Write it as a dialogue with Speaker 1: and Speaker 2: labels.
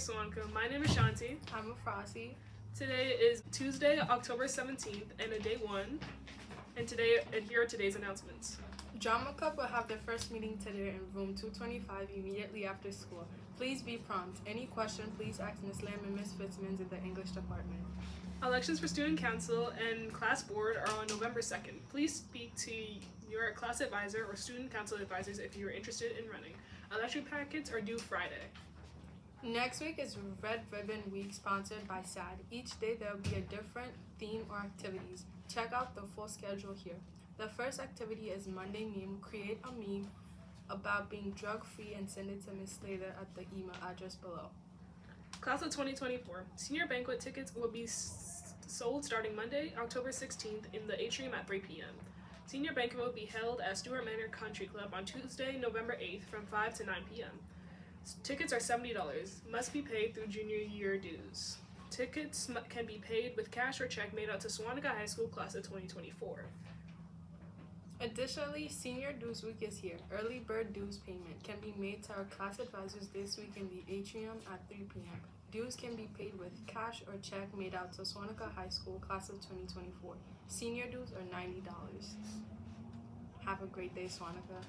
Speaker 1: Sewanhaka. My name is Shanti.
Speaker 2: I'm a Frosty.
Speaker 1: Today is Tuesday, October 17th, and a day one. And today, and here are today's announcements.
Speaker 2: Drama Club will have their first meeting today in room 225 immediately after school. Please be prompt. Any question, please ask Ms. Lamb and Ms. Fitzmans in the English department.
Speaker 1: Elections for student council and class board are on November 2nd. Please speak to your class advisor or student council advisors if you are interested in running. Election packets are due Friday.
Speaker 2: Next week is Red Ribbon Week sponsored by SAD. Each day there will be a different theme or activities. Check out the full schedule here. The first activity is Monday Meme. Create a meme about being drug free and send it to Ms. Slater at the email address below.
Speaker 1: Class of 2024. Senior banquet tickets will be sold starting Monday, October 16th in the atrium at 3 p.m. Senior banquet will be held at Stewart Manor Country Club on Tuesday, November 8th from 5 to 9 p.m. Tickets are $70. Must be paid through junior year dues. Tickets can be paid with cash or check made out to Sewanhaka High School class of 2024.
Speaker 2: Additionally, Senior Dues Week is here. Early bird dues payment can be made to our class advisors this week in the atrium at 3 p.m. Dues can be paid with cash or check made out to Sewanhaka High School class of 2024. Senior dues are $90. Have a great day, Sewanhaka.